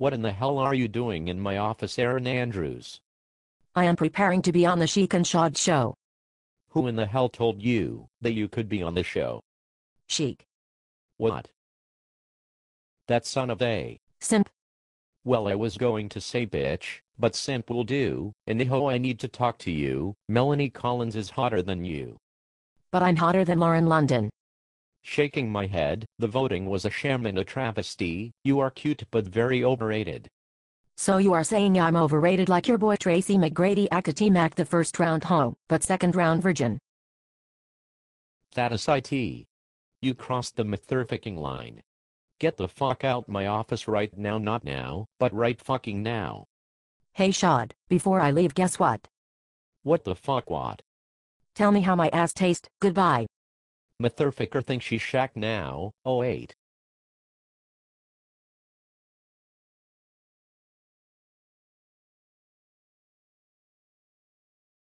What in the hell are you doing in my office Erin Andrews? I am preparing to be on the Sheik and Shaud show. Who in the hell told you that you could be on the show? Sheik. What? That son of a. Simp. Well I was going to say bitch, but simp will do, and ho I need to talk to you, Melanie Collins is hotter than you. But I'm hotter than Lauren London. Shaking my head, the voting was a sham and a travesty, you are cute but very overrated. So you are saying I'm overrated like your boy Tracy McGrady aka T-Mac the first round hoe, but second round virgin. That is it. You crossed the mytherficking line. Get the fuck out my office right now not now, but right fucking now. Hey Shaud, before I leave guess what? What the fuck what? Tell me how my ass taste, goodbye. Mytherficker thinks she's Shaq now, oh wait.